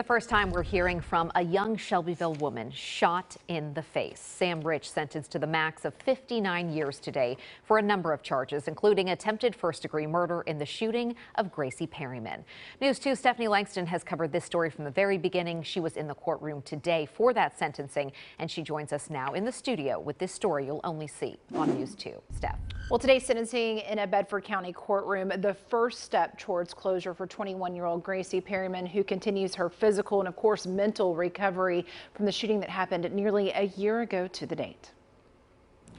The first time we're hearing from a young Shelbyville woman shot in the face. Sam Rich sentenced to the max of 59 years today for a number of charges, including attempted first degree murder in the shooting of Gracie Perryman. News 2 Stephanie Langston has covered this story from the very beginning. She was in the courtroom today for that sentencing, and she joins us now in the studio with this story you'll only see on News 2. Steph. Well, today's sentencing in a Bedford County courtroom, the first step towards closure for 21 year old Gracie Perryman, who continues her physical and, of course, mental recovery from the shooting that happened nearly a year ago to the date.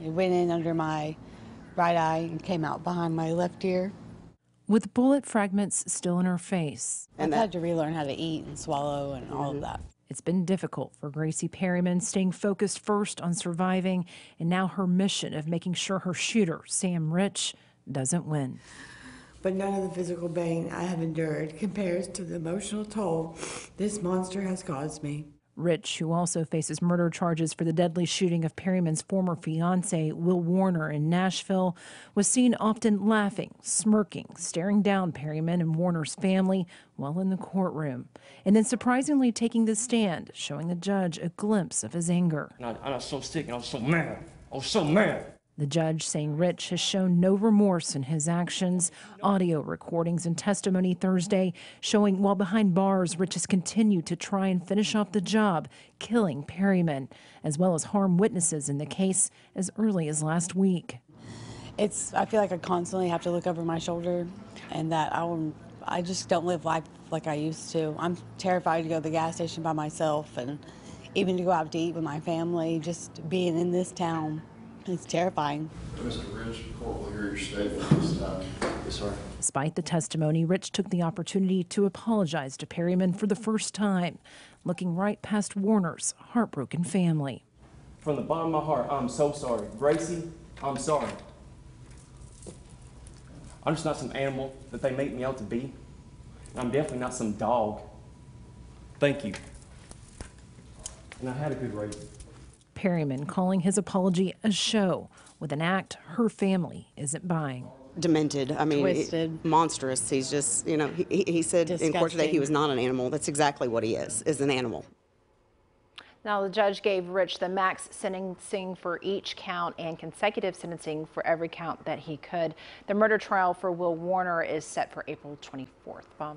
It went in under my right eye and came out behind my left ear. With bullet fragments still in her face. I've had to relearn how to eat and swallow and all of mm-hmm. that. It's been difficult for Gracie Perryman, staying focused first on surviving and now her mission of making sure her shooter, Sam Rich, doesn't win. But none of the physical pain I have endured compares to the emotional toll this monster has caused me. Rich, who also faces murder charges for the deadly shooting of Perryman's former fiance, Will Warner, in Nashville, was seen often laughing, smirking, staring down Perryman and Warner's family while in the courtroom, and then surprisingly taking the stand, showing the judge a glimpse of his anger. And I, I was so sick and I was so mad. I was so mad. The judge saying Rich has shown no remorse in his actions. Audio recordings and testimony Thursday showing while behind bars, Rich has continued to try and finish off the job, killing Perryman, as well as harm witnesses in the case as early as last week. It's I feel like I constantly have to look over my shoulder and that I will, I just don't live life like I used to. I'm terrified to go to the gas station by myself and even to go out to eat with my family, just being in this town. It's terrifying. Mr. Rich, the court will hear your statement this time. Yes, sir. Despite the testimony, Rich took the opportunity to apologize to Perryman for the first time, looking right past Warner's heartbroken family. From the bottom of my heart, I'm so sorry. Gracie, I'm sorry. I'm just not some animal that they make me out to be. And I'm definitely not some dog. Thank you. And I had a good race. Perryman calling his apology a show with an act her family isn't buying. demented. I mean, Twisted. monstrous. He's just, you know, he, he- he said in court today he was not an animal. That's exactly what he is, is an animal. Now, the judge gave Rich the max sentencing for each count and consecutive sentencing for every count that he could. The murder trial for Will Warner is set for April 24th. Bob.